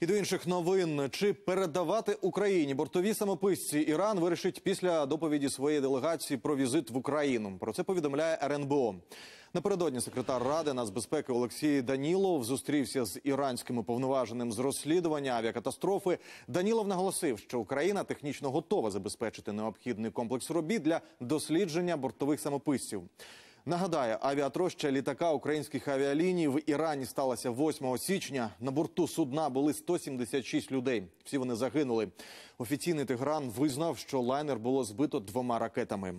І до інших новин чи передавати Україні бортові самописці Іран вирішить після доповіді своєї делегації про візит в Україну. Про це повідомляє РНБО. Напередодні секретар ради нацбезпеки Олексій Данілов зустрівся з іранським уповноваженим з розслідування авіакатастрофи. Данілов наголосив, що Україна технічно готова забезпечити необхідний комплекс робіт для дослідження бортових самописців. Нагадаю, авіатроща літака українських авіаліній в Ірані сталася 8 січня. На борту судна були 176 людей. Всі вони загинули. Офіційний Тегран визнав, що лайнер було збито двома ракетами.